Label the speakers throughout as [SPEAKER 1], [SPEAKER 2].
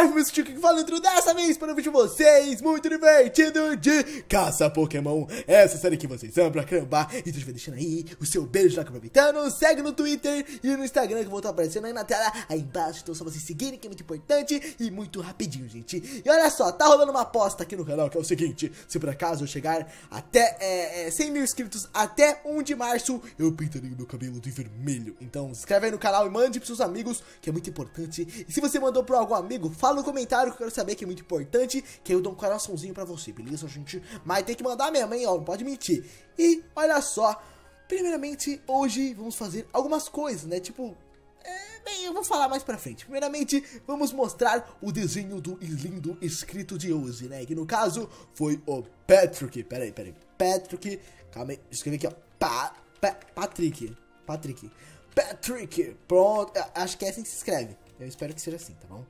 [SPEAKER 1] galera, meus Chico que falando dessa vez para vídeo de vocês muito divertido de Caça Pokémon. Essa série que vocês amam pra caramba. Então já vai deixando aí o seu beijo lá aproveitando. Segue no Twitter e no Instagram que vão estar aparecendo aí na tela, aí embaixo. Então só vocês seguirem que é muito importante e muito rapidinho, gente. E olha só, tá rolando uma aposta aqui no canal que é o seguinte: se por acaso eu chegar até é, é, 100 mil inscritos até 1 de março, eu pintarei o meu cabelo de vermelho. Então se inscreve aí no canal e mande pros seus amigos, que é muito importante. E se você mandou pro algum amigo, fala no comentário que eu quero saber que é muito importante, que eu dou um coraçãozinho pra você, beleza, gente? Mas tem que mandar mesmo, hein, ó, não pode mentir. E, olha só, primeiramente, hoje vamos fazer algumas coisas, né, tipo... É, bem, eu vou falar mais pra frente. Primeiramente, vamos mostrar o desenho do lindo escrito de hoje, né? Que no caso foi o Patrick. Pera aí, pera aí. Patrick. Calma aí, escrevi aqui, ó. Pa, pa, Patrick. Patrick. Patrick. Pronto. Acho que é assim que se escreve. Eu espero que seja assim, tá bom?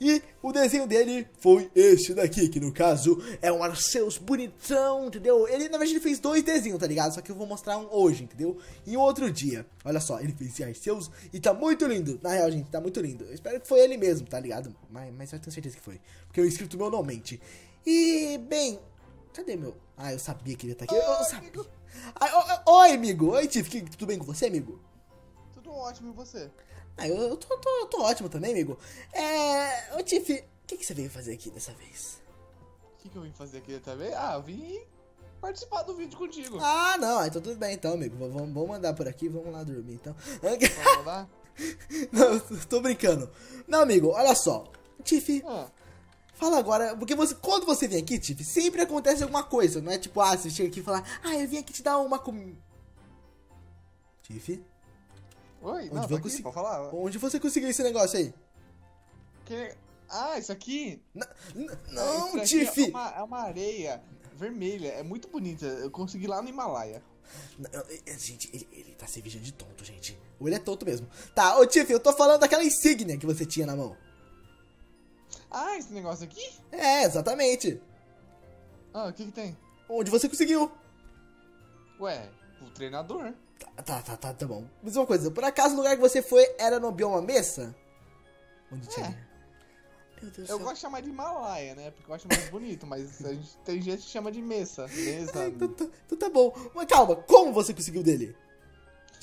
[SPEAKER 1] E o desenho dele foi este daqui, que no caso é um Arceus bonitão, entendeu? Ele, na verdade, ele fez dois desenhos, tá ligado? Só que eu vou mostrar um hoje, entendeu? E um outro dia. Olha só, ele fez esse Arceus e tá muito lindo. Na real, gente, tá muito lindo. Eu espero que foi ele mesmo, tá ligado? Mas, mas eu tenho certeza que foi. Porque eu escrito meu não mente. E, bem... Cadê meu... Ah, eu sabia que ele tá aqui. Eu, eu sabia. Ah, oi, amigo. Oi, Tiff. Tudo bem com você, amigo?
[SPEAKER 2] Tudo ótimo, e você?
[SPEAKER 1] Ah, eu, eu tô, tô, tô, ótimo também, amigo. É. Ô, Tiff, o que, que você veio fazer aqui dessa vez?
[SPEAKER 2] O que, que eu vim fazer aqui dessa vez? Ah, eu vim participar do vídeo contigo.
[SPEAKER 1] Ah, não, então tudo bem então, amigo. Vamos, vamos mandar por aqui, vamos lá dormir então.
[SPEAKER 2] Vamos lá?
[SPEAKER 1] não, tô brincando. Não, amigo, olha só. Tiff, ah. fala agora, porque você, quando você vem aqui, Tiff, sempre acontece alguma coisa, não é tipo, ah, você chega aqui e fala, ah, eu vim aqui te dar uma comida. Tiff?
[SPEAKER 2] Oi, onde, não, aqui, falar.
[SPEAKER 1] onde você conseguiu esse negócio aí?
[SPEAKER 2] Que... Ah, isso aqui?
[SPEAKER 1] Não,
[SPEAKER 2] Tiff! É uma, é uma areia vermelha, é muito bonita. Eu consegui lá no Himalaia.
[SPEAKER 1] Não, gente, ele, ele tá se de tonto, gente. Ou ele é tonto mesmo. Tá, ô Tiff, eu tô falando daquela insígnia que você tinha na mão.
[SPEAKER 2] Ah, esse negócio aqui?
[SPEAKER 1] É, exatamente.
[SPEAKER 2] Ah, o que que tem?
[SPEAKER 1] Onde você conseguiu?
[SPEAKER 2] Ué, o treinador.
[SPEAKER 1] Tá, tá, tá, tá, tá bom. Mas uma coisa, por acaso o lugar que você foi era no bioma Mesa?
[SPEAKER 2] Onde tinha? É. Meu Deus eu gosto de chamar de Himalaia, né? Porque eu acho mais bonito, mas a gente, tem gente que chama de Mesa. Mesa.
[SPEAKER 1] então, tá, então tá bom. Mas calma, como você conseguiu dele?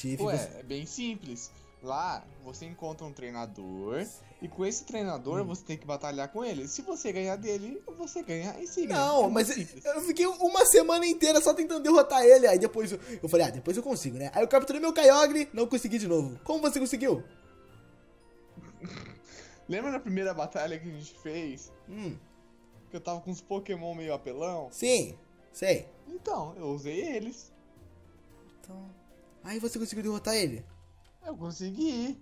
[SPEAKER 2] Ué, você... é bem simples. Lá você encontra um treinador e com esse treinador hum. você tem que batalhar com ele. Se você ganhar dele, você ganha em si.
[SPEAKER 1] Não, é mas simples. eu fiquei uma semana inteira só tentando derrotar ele. Aí depois eu, eu falei, ah, depois eu consigo, né? Aí eu capturei meu Kyogre, não consegui de novo. Como você conseguiu?
[SPEAKER 2] Lembra na primeira batalha que a gente fez? Hum. Que eu tava com uns Pokémon meio apelão?
[SPEAKER 1] Sim, sei.
[SPEAKER 2] Então, eu usei eles.
[SPEAKER 1] Então. Aí você conseguiu derrotar ele?
[SPEAKER 2] Eu consegui.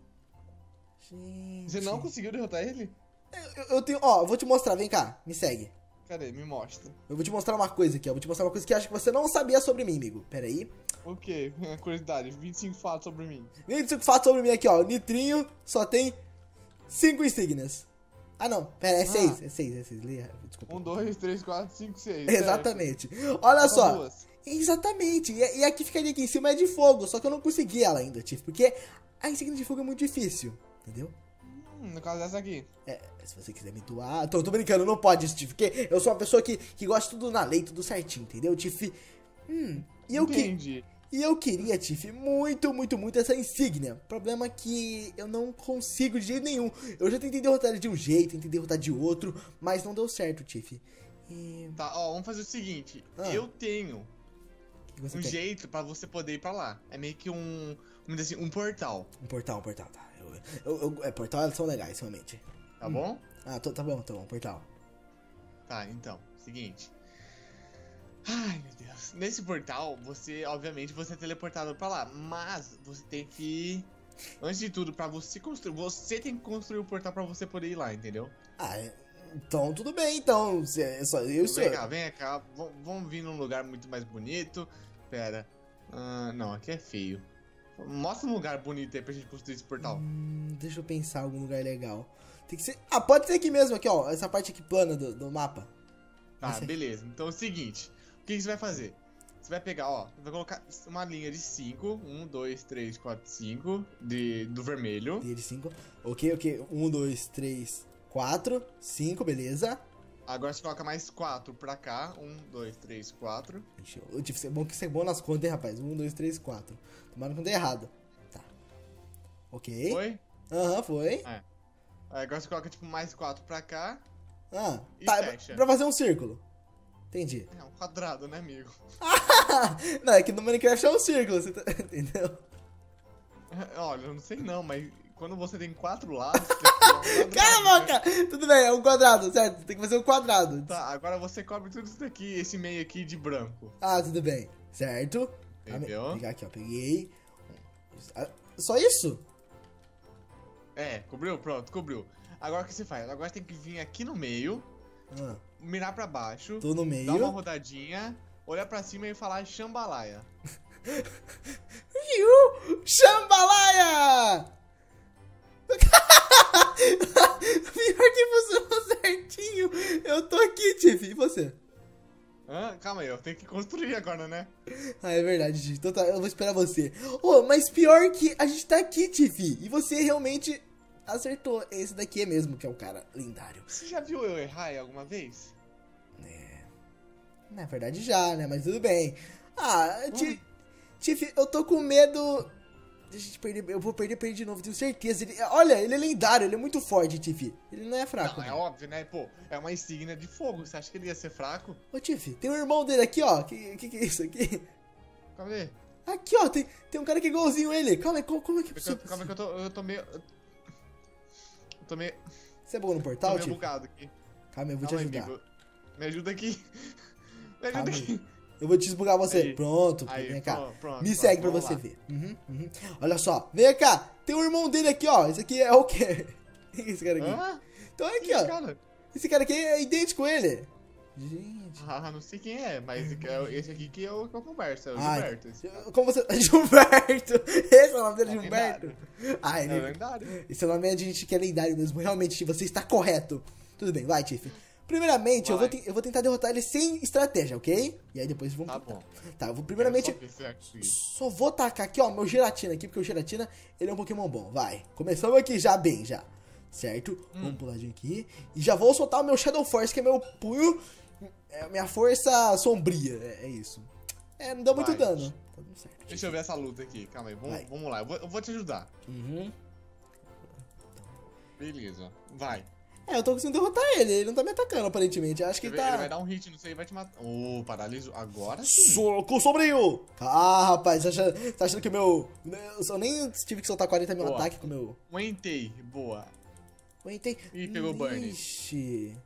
[SPEAKER 2] Gente. Você não conseguiu derrotar ele?
[SPEAKER 1] Eu, eu tenho. Ó, eu vou te mostrar, vem cá, me segue.
[SPEAKER 2] Cadê? Me mostra.
[SPEAKER 1] Eu vou te mostrar uma coisa aqui, ó. Vou te mostrar uma coisa que acho que você não sabia sobre mim, amigo. Pera aí.
[SPEAKER 2] O quê? Curiosidade, 25 fatos sobre mim.
[SPEAKER 1] 25 fatos sobre mim aqui, ó. Nitrinho só tem 5 insígnias. Ah, não. Pera, é 6. Ah. É 6, é 6.
[SPEAKER 2] Desculpa. 1, 2, 3, 4, 5, 6.
[SPEAKER 1] Exatamente. Olha só. Duas. Exatamente. E, e aqui ficaria aqui em cima é de fogo, só que eu não consegui ela ainda, Tiff, porque a insígnia de fogo é muito difícil, entendeu?
[SPEAKER 2] Hum, no caso dessa aqui.
[SPEAKER 1] É, se você quiser me doar. Tô, tô brincando, não pode isso, Tiff, porque eu sou uma pessoa que, que gosta tudo na lei, tudo certinho, entendeu, Tiff? Hum, e eu
[SPEAKER 2] Entendi.
[SPEAKER 1] que. E eu queria, Tiff, muito, muito, muito essa insígnia. Problema que eu não consigo de jeito nenhum. Eu já tentei derrotar ele de um jeito, tentei derrotar de outro, mas não deu certo, Tiff.
[SPEAKER 2] E... Tá, ó, vamos fazer o seguinte. Ah. Eu tenho um tem? jeito para você poder ir para lá. É meio que um, assim, um portal.
[SPEAKER 1] Um portal, um portal, tá. Eu, eu, eu, é, portal são legais, realmente.
[SPEAKER 2] Tá hum. bom?
[SPEAKER 1] Ah, tô, tá bom, tá bom, portal.
[SPEAKER 2] Tá, então, seguinte. Ai, meu Deus. Nesse portal, você, obviamente, você é teleportado para lá, mas você tem que antes de tudo, para você construir, você tem que construir o portal para você poder ir lá, entendeu?
[SPEAKER 1] Ah, então tudo bem, então. É só eu
[SPEAKER 2] sou. Vem cá, vem cá. Vamos vir num lugar muito mais bonito. Pera. Ah, não, aqui é feio. Mostra um lugar bonito aí pra gente construir esse portal.
[SPEAKER 1] Hum, deixa eu pensar algum lugar legal. Tem que ser. Ah, pode ser aqui mesmo, aqui, ó. Essa parte aqui plana do, do mapa.
[SPEAKER 2] Tá, beleza. Então é o seguinte: o que, que você vai fazer? Você vai pegar, ó, vai colocar uma linha de 5. 1, 2, 3, 4, 5. Do vermelho.
[SPEAKER 1] Linha de 5. Ok, ok. 1, 2, 3, 4, 5, beleza.
[SPEAKER 2] Agora você coloca mais 4 pra cá. 1, 2, 3, 4.
[SPEAKER 1] Ixi, eu tive ser bom que ser bom nas contas, hein, rapaz. 1, 2, 3, 4. Tomara que não dê errado. Tá. Ok.
[SPEAKER 2] Foi?
[SPEAKER 1] Aham, foi.
[SPEAKER 2] É. Agora você coloca tipo mais 4 pra cá.
[SPEAKER 1] Ah, tá.
[SPEAKER 2] fecha.
[SPEAKER 1] Pra fazer um círculo. Entendi.
[SPEAKER 2] É um quadrado, né, amigo?
[SPEAKER 1] não, é que no Minecraft é um círculo, você tá... entendeu?
[SPEAKER 2] Olha, eu não sei não, mas quando você tem 4 lados. você tem um quadrado,
[SPEAKER 1] Cala a
[SPEAKER 2] né?
[SPEAKER 1] Tudo bem, é um quadrado, certo? Tem que fazer um quadrado.
[SPEAKER 2] Tá, agora você cobre tudo isso daqui, esse meio aqui de branco.
[SPEAKER 1] Ah, tudo bem. Certo?
[SPEAKER 2] Entendeu?
[SPEAKER 1] Vou pegar aqui, ó. Peguei. Ah, Só isso?
[SPEAKER 2] É, cobriu? Pronto, cobriu. Agora o que você faz? Agora tem que vir aqui no meio,
[SPEAKER 1] Ah,
[SPEAKER 2] mirar pra baixo,
[SPEAKER 1] tô no
[SPEAKER 2] dar uma
[SPEAKER 1] meio.
[SPEAKER 2] rodadinha, olhar pra cima e falar chambalaia.
[SPEAKER 1] Iu! Xambalaia! E você?
[SPEAKER 2] Hã? Calma aí, eu tenho que construir agora, né?
[SPEAKER 1] Ah, é verdade, Tiff. Então tá, eu vou esperar você. Oh, mas pior que a gente tá aqui, Tiff. E você realmente acertou. Esse daqui é mesmo, que é o cara lendário.
[SPEAKER 2] Você já viu eu errar alguma vez?
[SPEAKER 1] Na verdade já, né? Mas tudo bem. Ah, Ti- Tiff, eu tô com medo. A gente perder. Eu vou perder pra ele de novo, tenho certeza. Ele, olha, ele é lendário, ele é muito forte, Tiff. Ele não é fraco.
[SPEAKER 2] Não, é
[SPEAKER 1] não.
[SPEAKER 2] óbvio, né? Pô, é uma insígnia de fogo. Você acha que ele ia ser fraco?
[SPEAKER 1] Ô, Tiff, tem um irmão dele aqui, ó. Que, que que é isso aqui?
[SPEAKER 2] Cadê?
[SPEAKER 1] Aqui, ó, tem, tem um cara que é igualzinho ele. Calma aí, como, como é que é
[SPEAKER 2] Calma aí que eu tô, eu tô meio. Eu tô meio,
[SPEAKER 1] Você é bom no portal, Tiff?
[SPEAKER 2] aqui.
[SPEAKER 1] Calma aí, eu vou te
[SPEAKER 2] Calma aí,
[SPEAKER 1] ajudar.
[SPEAKER 2] amigo. Me ajuda aqui. Me ajuda
[SPEAKER 1] Calma aí. Eu vou desbugar você.
[SPEAKER 2] Aí.
[SPEAKER 1] Pronto,
[SPEAKER 2] Aí,
[SPEAKER 1] vem cá.
[SPEAKER 2] pronto, pronto,
[SPEAKER 1] Me
[SPEAKER 2] pronto,
[SPEAKER 1] segue pra
[SPEAKER 2] vamos
[SPEAKER 1] você
[SPEAKER 2] lá.
[SPEAKER 1] ver. Uhum, uhum. Olha só, vem cá. Tem um irmão dele aqui, ó. Esse aqui é o quê? Esse cara aqui. Então é aqui,
[SPEAKER 2] Ih,
[SPEAKER 1] ó.
[SPEAKER 2] cara.
[SPEAKER 1] Esse cara aqui é idêntico a ele. Gente.
[SPEAKER 2] Ah, não sei quem é, mas é esse aqui que eu, que eu converso, é o
[SPEAKER 1] Ai,
[SPEAKER 2] Gilberto.
[SPEAKER 1] Como você. Gilberto! Esse é o nome dele,
[SPEAKER 2] É
[SPEAKER 1] Gilberto. Ah,
[SPEAKER 2] é lendário.
[SPEAKER 1] Esse é o nome é de gente que é lendário mesmo. Realmente, você está correto. Tudo bem, vai, Tiff. Primeiramente, eu vou, te- eu vou tentar derrotar ele sem estratégia, ok? E aí depois vamos
[SPEAKER 2] Tá
[SPEAKER 1] tentar.
[SPEAKER 2] bom.
[SPEAKER 1] Tá, eu vou primeiramente.
[SPEAKER 2] Quero só é.
[SPEAKER 1] Só vou tacar aqui, ó, meu Giratina aqui, porque o Giratina, ele é um Pokémon bom. Vai. Começamos aqui já bem, já. Certo?
[SPEAKER 2] Hum.
[SPEAKER 1] Vamos puladinho aqui. E já vou soltar o meu Shadow Force, que é meu punho. É minha força sombria. É, é isso. É, não deu muito
[SPEAKER 2] Vai.
[SPEAKER 1] dano. Tá certo.
[SPEAKER 2] Deixa eu ver essa luta aqui, calma aí, vamos, vamos lá, eu vou, eu vou te ajudar.
[SPEAKER 1] Uhum.
[SPEAKER 2] Beleza, vai.
[SPEAKER 1] É, eu tô conseguindo derrotar ele. Ele não tá me atacando, aparentemente. Eu acho que
[SPEAKER 2] Ele
[SPEAKER 1] ele
[SPEAKER 2] vai, ele vai
[SPEAKER 1] tá.
[SPEAKER 2] dar um hit no sei vai te matar. Ô, paraliso. Agora sim.
[SPEAKER 1] Soco sombrio! Ah, rapaz, tá achando, tá achando que o meu. Eu nem tive que soltar 40 mil
[SPEAKER 2] Boa.
[SPEAKER 1] ataques com o meu.
[SPEAKER 2] Aguentei, boa.
[SPEAKER 1] Aguentei.
[SPEAKER 2] Ih, pegou burn.
[SPEAKER 1] Ixi.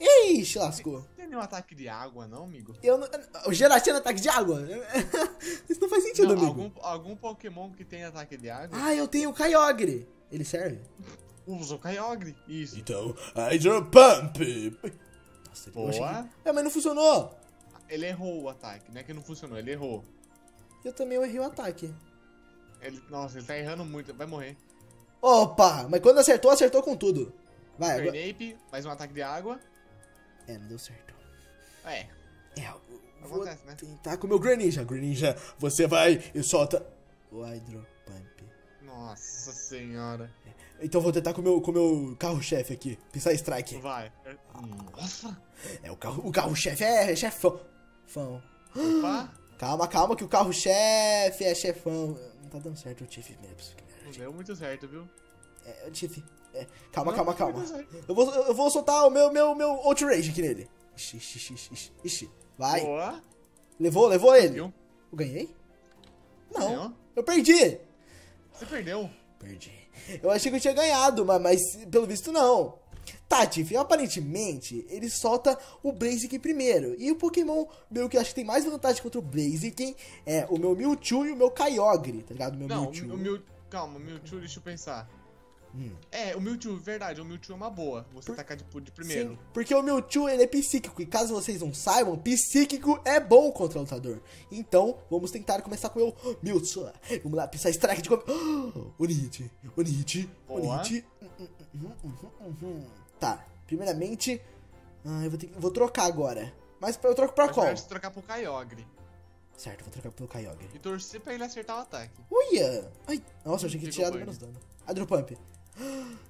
[SPEAKER 1] Ixi, lascou.
[SPEAKER 2] Não tem nenhum ataque de água, não, amigo?
[SPEAKER 1] Eu não. O Geratina ataque de água? Isso não faz sentido,
[SPEAKER 2] Não,
[SPEAKER 1] amigo.
[SPEAKER 2] algum, algum Pokémon que tem ataque de água
[SPEAKER 1] Ah, eu tenho o Kyogre. Ele serve?
[SPEAKER 2] usa o Kyogre. Isso.
[SPEAKER 1] Então, Hydro Pump. Nossa, achei
[SPEAKER 2] Boa.
[SPEAKER 1] que... É, mas não funcionou.
[SPEAKER 2] Ele errou o ataque, não é que não funcionou, ele errou.
[SPEAKER 1] Eu também errei o ataque.
[SPEAKER 2] Ele, nossa, ele tá errando muito, vai morrer.
[SPEAKER 1] Opa, mas quando acertou, acertou com tudo. Vai, agora...
[SPEAKER 2] Fernape, mais um ataque de água.
[SPEAKER 1] É, não deu certo.
[SPEAKER 2] É,
[SPEAKER 1] É, eu vou
[SPEAKER 2] Acontece, né?
[SPEAKER 1] tentar com o meu Greninja. Greninja, você vai e solta o Hydro Pump.
[SPEAKER 2] Nossa senhora.
[SPEAKER 1] Então eu vou tentar com o meu, com o meu carro-chefe aqui. Psy Strike.
[SPEAKER 2] Vai. Nossa.
[SPEAKER 1] É, o carro- o carro-chefe é chefão. Fão.
[SPEAKER 2] Opa.
[SPEAKER 1] Calma, calma, que o carro-chefe é chefão. Não tá dando certo o Tiff mesmo.
[SPEAKER 2] Não deu muito certo, viu?
[SPEAKER 1] É, o Tiff. É, calma,
[SPEAKER 2] Não,
[SPEAKER 1] calma,
[SPEAKER 2] não
[SPEAKER 1] calma. Eu vou, eu vou soltar o meu, meu, meu Outrage aqui nele. Ixi, ixi, ixi, ixi, ixi. Vai.
[SPEAKER 2] Boa.
[SPEAKER 1] Levou, levou ele. Eu ganhei? Não.
[SPEAKER 2] Ganhou?
[SPEAKER 1] Eu perdi.
[SPEAKER 2] Você perdeu.
[SPEAKER 1] Perdi. Eu achei que eu tinha ganhado, mas, mas pelo visto não. Tá, Tiff, aparentemente ele solta o Blaziken primeiro. E o Pokémon meu que eu acho que tem mais vantagem contra o Blaziken é o meu Mewtwo e o meu Kyogre, tá ligado? O meu
[SPEAKER 2] Não,
[SPEAKER 1] Mewtwo.
[SPEAKER 2] o Mew... Calma, o Mewtwo, deixa eu pensar.
[SPEAKER 1] Hum.
[SPEAKER 2] É, o Mewtwo, verdade, o Mewtwo é uma boa. Você tacar de, de primeiro.
[SPEAKER 1] Sim, porque o Mewtwo ele é psíquico. E caso vocês não saibam, psíquico é bom contra o lutador. Então, vamos tentar começar com o meu Mewtwo. Vamos lá, Psy Strike de Onite,
[SPEAKER 2] Boa.
[SPEAKER 1] Onite. Uhum, uhum, uhum. Tá, primeiramente, ah, eu vou, ter que- vou trocar agora. Mas eu troco pra
[SPEAKER 2] Mas
[SPEAKER 1] qual?
[SPEAKER 2] você trocar pro Kyogre.
[SPEAKER 1] Certo, vou trocar pelo Kyogre.
[SPEAKER 2] E torcer pra ele acertar o ataque.
[SPEAKER 1] Uia! Ai, nossa, eu achei que tinha dado menos dano. Hydro Pump.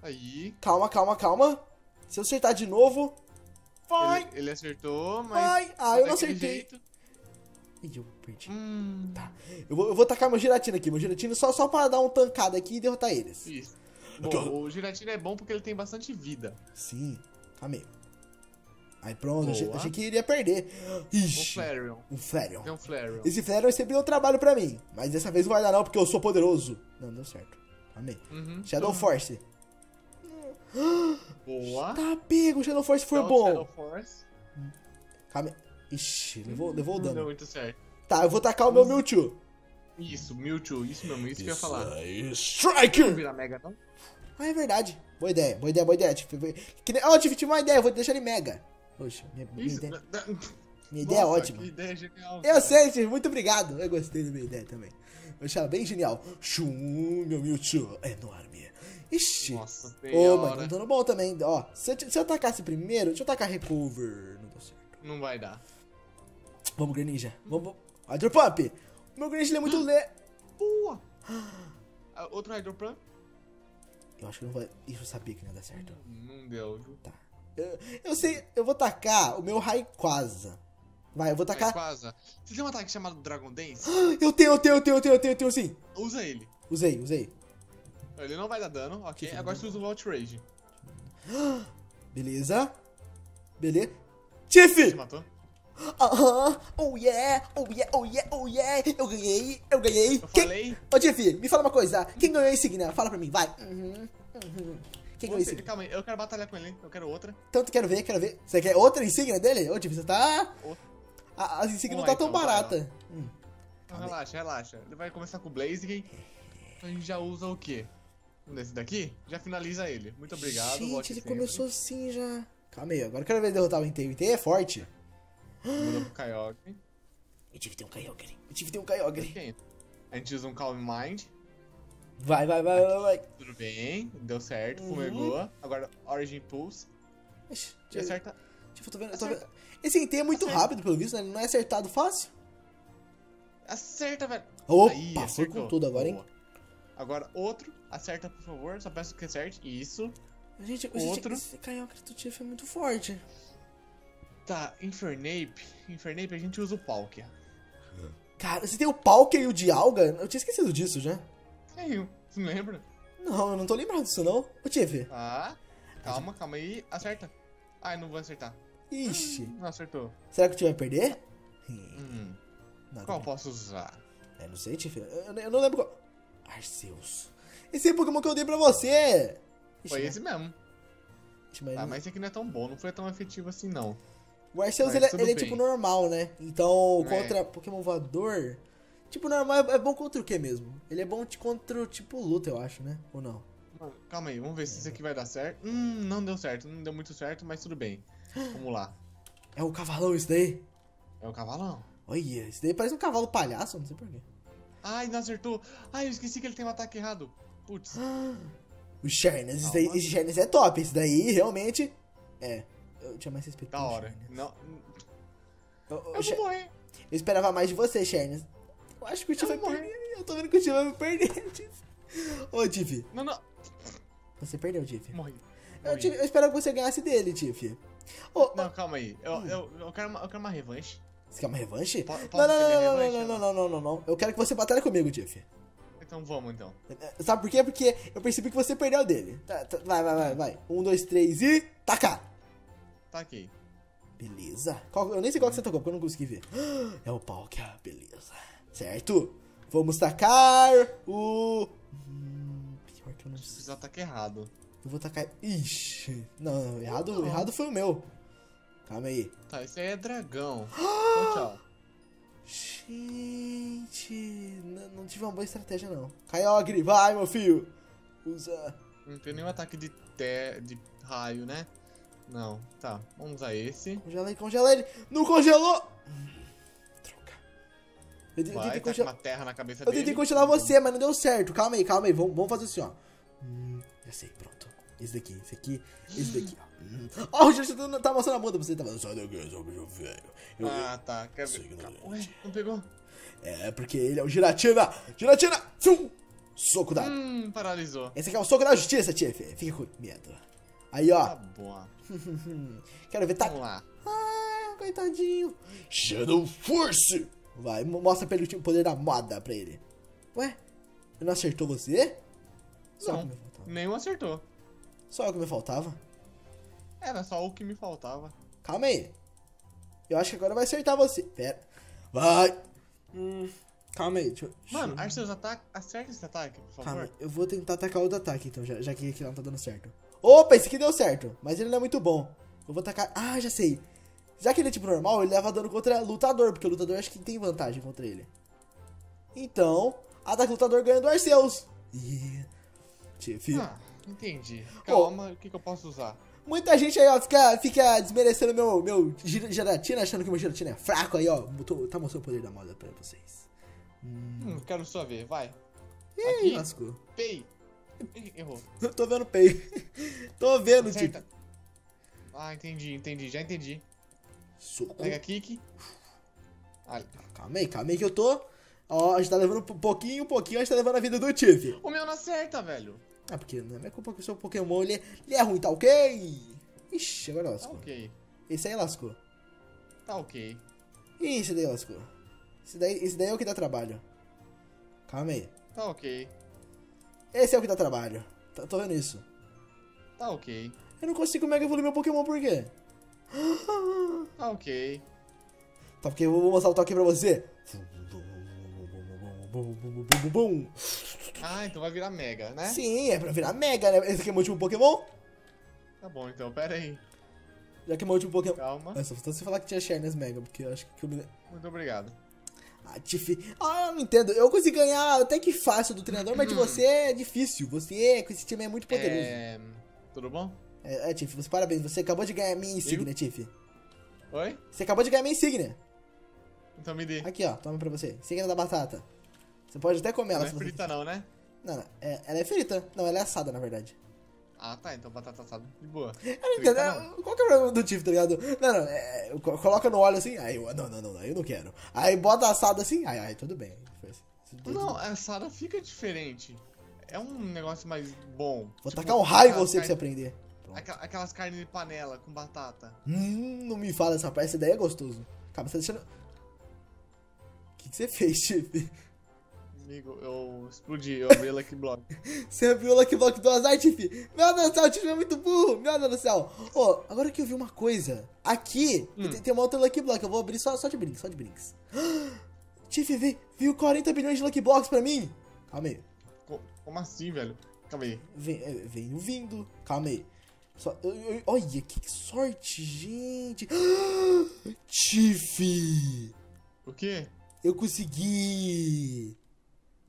[SPEAKER 2] Aí.
[SPEAKER 1] Calma, calma, calma. Se eu acertar de novo... Vai!
[SPEAKER 2] Ele, ele acertou, mas.
[SPEAKER 1] Vai! Ah, eu não acertei.
[SPEAKER 2] jeito-
[SPEAKER 1] Ih, eu perdi.
[SPEAKER 2] Hum.
[SPEAKER 1] Tá. Eu vou, eu vou tacar meu giratina aqui. Meu giratina só, só pra dar um tancada aqui e derrotar eles.
[SPEAKER 2] Isso.
[SPEAKER 1] Tô-
[SPEAKER 2] Bom, o Giratina é bom porque ele tem bastante vida.
[SPEAKER 1] Sim. Calma aí. Aí pronto, achei, achei que iria perder.
[SPEAKER 2] Um
[SPEAKER 1] Ixi.
[SPEAKER 2] Flareon.
[SPEAKER 1] Um Flareon.
[SPEAKER 2] Tem um Flareon.
[SPEAKER 1] Esse Flareon sempre deu trabalho pra mim. Mas dessa vez não vai dar não, porque eu sou poderoso. Não, deu certo. Aí.
[SPEAKER 2] Uhum.
[SPEAKER 1] Shadow
[SPEAKER 2] Toma.
[SPEAKER 1] Force.
[SPEAKER 2] Boa.
[SPEAKER 1] Tá pego, Shadow Force foi
[SPEAKER 2] Então,
[SPEAKER 1] bom.
[SPEAKER 2] Shadow Force.
[SPEAKER 1] Calma. Ixi, levou, levou o
[SPEAKER 2] Não
[SPEAKER 1] dano.
[SPEAKER 2] muito certo.
[SPEAKER 1] Tá, eu vou tacar o meu Mewtwo.
[SPEAKER 2] Isso, Mewtwo. Isso mesmo, isso que eu ia falar.
[SPEAKER 1] aí,
[SPEAKER 2] Não
[SPEAKER 1] Strike!
[SPEAKER 2] vira Mega, não?
[SPEAKER 1] Ah, é verdade. Boa ideia, boa ideia, boa ideia. Tipo, que nem... Oh, tive, tive uma ideia, vou deixar ele mega. Poxa, minha, minha
[SPEAKER 2] Isso.
[SPEAKER 1] ideia,
[SPEAKER 2] da- da-
[SPEAKER 1] minha ideia é
[SPEAKER 2] Nossa,
[SPEAKER 1] ótima.
[SPEAKER 2] Que ideia genial.
[SPEAKER 1] Eu
[SPEAKER 2] cara.
[SPEAKER 1] sei, Steve, muito obrigado. Eu gostei da minha ideia também. Eu achava bem genial. Shum, meu Mewtwo enorme. Ixi.
[SPEAKER 2] Nossa,
[SPEAKER 1] Ô, mas
[SPEAKER 2] hora.
[SPEAKER 1] não dando bom também. Ó, se eu, se eu atacasse primeiro, deixa eu tacar recover. Não deu certo.
[SPEAKER 2] Não vai dar.
[SPEAKER 1] Vamos, Greninja. Vamos. Hydro Pump. Meu Greninja é muito le...
[SPEAKER 2] Boa. Ah, Outro Hydro Pump?
[SPEAKER 1] Eu acho que não vai... Isso eu sabia que não ia dar certo.
[SPEAKER 2] Não deu, viu?
[SPEAKER 1] Tá. Eu, eu sei, eu vou tacar o meu Rayquaza. Vai, eu vou tacar...
[SPEAKER 2] Você tem um ataque chamado Dragon Dance?
[SPEAKER 1] Eu tenho, eu tenho, eu tenho, eu tenho, eu tenho, eu tenho sim.
[SPEAKER 2] Usa ele.
[SPEAKER 1] Usei, usei.
[SPEAKER 2] Ele não vai dar dano, ok? Agora você usa o Outrage.
[SPEAKER 1] Beleza. Beleza.
[SPEAKER 2] Você
[SPEAKER 1] Tiff!
[SPEAKER 2] matou?
[SPEAKER 1] Aham, oh yeah, oh yeah, oh yeah, oh yeah. Eu ganhei, eu ganhei.
[SPEAKER 2] Eu
[SPEAKER 1] Quem...
[SPEAKER 2] falei.
[SPEAKER 1] Ô, Tiff, me fala uma coisa. Quem ganhou a insígnia? Fala pra mim, vai. Uhum, uhum. Quem ganhou a
[SPEAKER 2] Você,
[SPEAKER 1] insígnia?
[SPEAKER 2] calma aí, eu quero batalhar com ele, eu quero outra.
[SPEAKER 1] Tanto quero ver, quero ver. Você quer outra insígnia dele? Ô, Tiff, você tá...
[SPEAKER 2] Outra.
[SPEAKER 1] A, insígnias não tá tão
[SPEAKER 2] então, vai,
[SPEAKER 1] barata. Hum.
[SPEAKER 2] Não,
[SPEAKER 1] aí.
[SPEAKER 2] relaxa, relaxa. Ele vai começar com o Blaziken. Então a gente já usa o quê? Um desse daqui? Já finaliza ele. Muito obrigado.
[SPEAKER 1] Gente, ele
[SPEAKER 2] sempre.
[SPEAKER 1] começou assim já. Calma aí, agora eu quero ver derrotar o Entei. O Entei é forte.
[SPEAKER 2] Mudou pro Kyogre.
[SPEAKER 1] Eu tive que ter um Kyogre. Eu tive que ter um Kyogre.
[SPEAKER 2] A gente usa um Calm Mind.
[SPEAKER 1] Vai, vai, vai, vai, vai.
[SPEAKER 2] Tudo bem, deu certo,
[SPEAKER 1] Uhum.
[SPEAKER 2] fumegou. Agora Origin Pulse.
[SPEAKER 1] Ixi,
[SPEAKER 2] E
[SPEAKER 1] deixa-
[SPEAKER 2] acerta.
[SPEAKER 1] Tipo, eu tô vendo, eu tô vendo. Esse Entei é muito
[SPEAKER 2] Acerta.
[SPEAKER 1] rápido, pelo visto, né? Ele não é acertado fácil.
[SPEAKER 2] Acerta, velho.
[SPEAKER 1] Opa,
[SPEAKER 2] Aí,
[SPEAKER 1] foi
[SPEAKER 2] acertou.
[SPEAKER 1] com tudo agora, hein?
[SPEAKER 2] Boa. Agora outro. Acerta, por favor. Só peço que acerte. Isso.
[SPEAKER 1] Gente, gente
[SPEAKER 2] Outro.
[SPEAKER 1] esse Kyogre do Tiff é muito forte.
[SPEAKER 2] Tá, Infernape. Infernape a gente usa o Palkia.
[SPEAKER 1] Cara, você tem o Palkia e o Dialga? Eu tinha esquecido disso já.
[SPEAKER 2] Tenho. Você não lembra?
[SPEAKER 1] Não, eu não tô lembrado disso não. Ô, Tiff.
[SPEAKER 2] Tá. Calma, calma aí. Acerta. Ai, não vou acertar.
[SPEAKER 1] Ixi.
[SPEAKER 2] Não acertou.
[SPEAKER 1] Será que o Tiff vai perder?
[SPEAKER 2] Hum.
[SPEAKER 1] Não,
[SPEAKER 2] Qual
[SPEAKER 1] tá
[SPEAKER 2] posso usar?
[SPEAKER 1] É, não sei, Tiff. Eu, eu não lembro qual. Arceus. Esse é o Pokémon que eu dei pra você. Ixi,
[SPEAKER 2] Foi
[SPEAKER 1] mas-
[SPEAKER 2] esse mesmo.
[SPEAKER 1] ixi, mas-
[SPEAKER 2] Ah, mas esse aqui não é tão bom. Não foi tão efetivo assim, não.
[SPEAKER 1] O Arceus, ele, é- ele é tipo normal, né? Então,
[SPEAKER 2] É.
[SPEAKER 1] contra Pokémon voador... Tipo, normal é é bom contra o que mesmo? Ele é bom contra o tipo luta, eu acho, né? Ou não?
[SPEAKER 2] Calma aí, vamos ver se esse aqui vai dar certo. Hum, não deu certo. Não deu muito certo, mas tudo bem. Vamos lá.
[SPEAKER 1] É o cavalão isso daí?
[SPEAKER 2] É o cavalão.
[SPEAKER 1] Olha, isso daí parece um cavalo palhaço, não sei porquê.
[SPEAKER 2] Ai, não acertou. Ai, eu esqueci que ele tem um ataque errado. Putz.
[SPEAKER 1] O esse,
[SPEAKER 2] Calma.
[SPEAKER 1] daí, esse Shernes é top. Esse daí, realmente... É. Eu tinha mais respeito
[SPEAKER 2] Da hora. Não,
[SPEAKER 1] Eu, eu,
[SPEAKER 2] eu vou morrer.
[SPEAKER 1] eu esperava mais de você, Shernes. Eu acho que o Tiff vai
[SPEAKER 2] morrer.
[SPEAKER 1] perder. Eu tô vendo que o Tiff vai me perder, Tiff. Ô, Tiff.
[SPEAKER 2] Não, não.
[SPEAKER 1] Você perdeu, Tiff.
[SPEAKER 2] Morri.
[SPEAKER 1] Eu. Tiff, eu esperava que você ganhasse dele, Tiff. Ô,
[SPEAKER 2] Não, calma aí. Eu, eu, eu, quero uma, eu quero uma revanche.
[SPEAKER 1] Você quer uma revanche?
[SPEAKER 2] Po-
[SPEAKER 1] não, não, não, não, não,
[SPEAKER 2] revanche,
[SPEAKER 1] não,
[SPEAKER 2] não?
[SPEAKER 1] não, não, não, não. Eu quero que você batalhe comigo, Tiff.
[SPEAKER 2] Então vamos, então.
[SPEAKER 1] Sabe por quê? Porque eu percebi que você perdeu dele. Tá, tá, vai, vai, vai, vai. Um, dois, três e. Taca!
[SPEAKER 2] Tá aqui.
[SPEAKER 1] Beleza. Qual- eu nem sei qual que você tocou, porque eu não consegui ver. É o Palkia, beleza. Certo? Vamos tacar o. Hum, pior que eu não sei.
[SPEAKER 2] O ataque errado.
[SPEAKER 1] Eu vou tacar. Ixi. Não, não, errado,
[SPEAKER 2] Não.
[SPEAKER 1] errado foi o meu. Calma aí.
[SPEAKER 2] Tá, esse aí é dragão. Então, tchau.
[SPEAKER 1] Gente, não, não tive uma boa estratégia não. Kyogre, vai meu filho. Usa.
[SPEAKER 2] Não tem nenhum ataque de, te... de raio, né? Não. Tá, vamos usar esse.
[SPEAKER 1] Congela ele, congela ele. Não congelou. Troca. Eu, te- eu
[SPEAKER 2] Vai,
[SPEAKER 1] tentei
[SPEAKER 2] tá
[SPEAKER 1] congelar.
[SPEAKER 2] uma terra na cabeça
[SPEAKER 1] Eu
[SPEAKER 2] dele.
[SPEAKER 1] tentei congelar você, mas não deu certo. Calma aí, calma aí. Vamos, vamos fazer assim, ó. Hum, já sei, pronto. Esse daqui, esse aqui, esse daqui, ó. Ó, o Jorge tá, tá mostrando a bunda pra você. Tá falando, sai daqui, seu bicho velho. Eu-
[SPEAKER 2] Ah, tá. Quer ver?
[SPEAKER 1] ignorante.
[SPEAKER 2] Ué, não pegou?
[SPEAKER 1] É, porque ele é o Giratina. Giratina. Fum. Soco dado.
[SPEAKER 2] Hum, paralisou.
[SPEAKER 1] Esse aqui é o soco da justiça, Tiff. Fica com medo. Aí, ó.
[SPEAKER 2] Tá bom.
[SPEAKER 1] Quero ver, tá...
[SPEAKER 2] Vamos lá.
[SPEAKER 1] Ah, coitadinho. Shadow Force. Vai, mo- mostra pra ele o poder da moda pra ele. Ué, ele não acertou você? Só
[SPEAKER 2] Não, nenhum acertou.
[SPEAKER 1] Só o que me faltava.
[SPEAKER 2] Era só o que me faltava.
[SPEAKER 1] Calma aí. Eu acho que agora vai acertar você. Pera. Vai. Hum, calma aí. Deixa, eu-
[SPEAKER 2] Mano,
[SPEAKER 1] eu-
[SPEAKER 2] Arceus, ataca, acerta esse ataque, por
[SPEAKER 1] Calma,
[SPEAKER 2] favor.
[SPEAKER 1] eu vou tentar atacar outro ataque então, já, já que aqui não tá dando certo. Opa, esse aqui deu certo, mas ele não é muito bom. Eu vou atacar. Ah, já sei. Já que ele é tipo normal, ele leva dano contra lutador, porque o lutador acho que tem vantagem contra ele. Então, ataque lutador ganha do Arceus. Yeah. Tiff.
[SPEAKER 2] Ah, entendi. Calma, o que, que eu posso usar?
[SPEAKER 1] Muita gente aí, ó, fica, fica desmerecendo meu, meu gelatina, achando que meu gelatina é fraco aí, ó. Tá mostrando o poder da moda pra vocês.
[SPEAKER 2] Hum, quero só ver, vai.
[SPEAKER 1] Ih,
[SPEAKER 2] Aqui.
[SPEAKER 1] lascou.
[SPEAKER 2] Pei. Errou.
[SPEAKER 1] Eu tô vendo pei. tô vendo,
[SPEAKER 2] Acerta.
[SPEAKER 1] tipo.
[SPEAKER 2] Ah, entendi, entendi, já entendi.
[SPEAKER 1] Soco.
[SPEAKER 2] Pega kick. Ah,
[SPEAKER 1] Calma aí, calma aí que eu tô. Ó, a gente tá levando um pouquinho, um pouquinho, a gente tá levando a vida do Tiff.
[SPEAKER 2] o meu não acerta, velho.
[SPEAKER 1] Ah, porque não é culpa que o seu Pokémon ele, é- ele é ruim, tá ok? Ixi, agora
[SPEAKER 2] Tá
[SPEAKER 1] lascou.
[SPEAKER 2] ok.
[SPEAKER 1] Esse aí lascou.
[SPEAKER 2] Tá ok.
[SPEAKER 1] Ih, esse daí lascou. Esse daí, esse daí é o que dá trabalho. Calma aí.
[SPEAKER 2] Tá ok.
[SPEAKER 1] Esse é o que dá trabalho. Tá- tô vendo isso.
[SPEAKER 2] Tá ok.
[SPEAKER 1] Eu não consigo mega evoluir meu Pokémon, por quê?
[SPEAKER 2] Tá ok.
[SPEAKER 1] Tá, porque eu vou mostrar o toque pra você.
[SPEAKER 2] Ah, então vai virar mega, né?
[SPEAKER 1] Sim, é pra virar mega, né? Esse aqui é meu último Pokémon?
[SPEAKER 2] Tá bom, então, pera aí.
[SPEAKER 1] Já que é meu último Pokémon.
[SPEAKER 2] Calma.
[SPEAKER 1] Nossa, só você falar que tinha Sharness Mega, porque eu acho que eu me.
[SPEAKER 2] Muito obrigado.
[SPEAKER 1] Ah, Tiff. Ah, eu não entendo. Eu consegui ganhar até que fácil do treinador, mas de você é difícil. Você, com esse time, é muito poderoso. É,
[SPEAKER 2] É... Tudo bom?
[SPEAKER 1] é, Tiff, você parabéns. Você acabou de ganhar minha insígnia, Tiff.
[SPEAKER 2] Oi?
[SPEAKER 1] Você acabou de ganhar minha insígnia.
[SPEAKER 2] Então me dê.
[SPEAKER 1] Aqui, ó, toma pra você. Insígnia da batata. Você pode até comer ela
[SPEAKER 2] Não é frita não, né?
[SPEAKER 1] Não, não. É, ela é frita. Não, ela é assada, na verdade.
[SPEAKER 2] Ah, tá. Então batata assada de boa.
[SPEAKER 1] Eu não entendo. Qual que é o problema do Tiff, tá ligado? Não, não. É, co- coloca no óleo assim. Aí. Não, não, não, não. Eu não quero. Aí bota assado assim. Ai, ai, tudo bem. Assim.
[SPEAKER 2] Não, a assada fica diferente. É um negócio mais bom.
[SPEAKER 1] Vou
[SPEAKER 2] Tipo,
[SPEAKER 1] tacar um raio em
[SPEAKER 2] aquelas
[SPEAKER 1] você pra você
[SPEAKER 2] carne-
[SPEAKER 1] aprender.
[SPEAKER 2] Aqua- Aquelas carnes de panela com batata.
[SPEAKER 1] Hum, não me fala essa parte. Essa ideia é gostoso. Calma, você tá deixando. O que, que você fez, Tiff?
[SPEAKER 2] Amigo, eu explodi, eu abri Lucky Block.
[SPEAKER 1] Você abriu o Lucky Block do azar, Tiff? Meu Deus do céu, o Tiff é muito burro. Meu Deus do céu. Ô, agora que eu vi uma coisa. Aqui
[SPEAKER 2] Hum.
[SPEAKER 1] tem, tem uma outra Lucky Block. Eu vou abrir só, só de brinks, só de brinks. Tiff, vi- viu 40 bilhões de Lucky Blocks pra mim? Calma aí.
[SPEAKER 2] Co- Como assim, velho? Calma aí.
[SPEAKER 1] Vem, é, venho vindo. Calma aí. Só, eu- eu- olha, que sorte, gente. Tiff,
[SPEAKER 2] O quê?
[SPEAKER 1] eu consegui.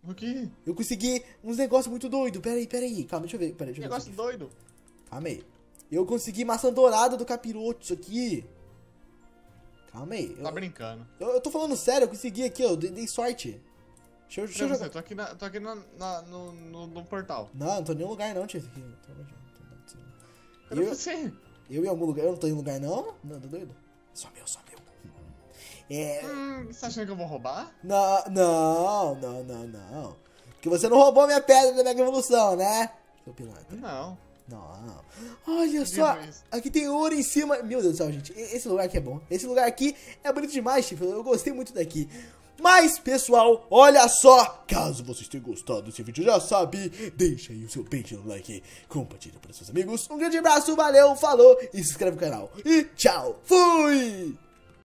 [SPEAKER 2] O quê?
[SPEAKER 1] Eu consegui uns negócios muito doidos. Pera aí, pera aí. Calma, deixa eu ver. Pera aí, deixa eu ver.
[SPEAKER 2] Negócio
[SPEAKER 1] aqui.
[SPEAKER 2] doido.
[SPEAKER 1] Calma aí. Eu consegui maçã dourada do capiroto, isso aqui. Calma aí. Eu,
[SPEAKER 2] Tá brincando.
[SPEAKER 1] eu, eu tô falando sério, eu consegui aqui, ó. Eu dei, dei sorte. Deixa eu, deixa eu jogar.
[SPEAKER 2] você? Tô aqui, na, tô aqui na, na- no, no, no portal.
[SPEAKER 1] Não, não tô em nenhum lugar não. Aqui, tô- tô- tô- tô-
[SPEAKER 2] Cadê
[SPEAKER 1] Eu-
[SPEAKER 2] você?
[SPEAKER 1] Eu em algum lugar? Eu não tô em lugar não? Não, tá doido? Só meu, só meu. É.
[SPEAKER 2] Hum, você tá achando que eu vou roubar?
[SPEAKER 1] Não, não, não, não, não. Porque você não roubou minha pedra da Mega Evolução, né? Seu pilantra.
[SPEAKER 2] Não.
[SPEAKER 1] Não. Olha só, aqui tem ouro em cima. Meu Deus do céu, gente. Esse lugar aqui é bom. Esse lugar aqui é bonito demais, Chico. Eu gostei muito daqui. Mas, pessoal, olha só. Caso vocês tenham gostado desse vídeo, já sabe, deixa aí o seu pente no like, compartilha para seus amigos. Um grande abraço, valeu, falou e se inscreve no canal. E tchau, fui!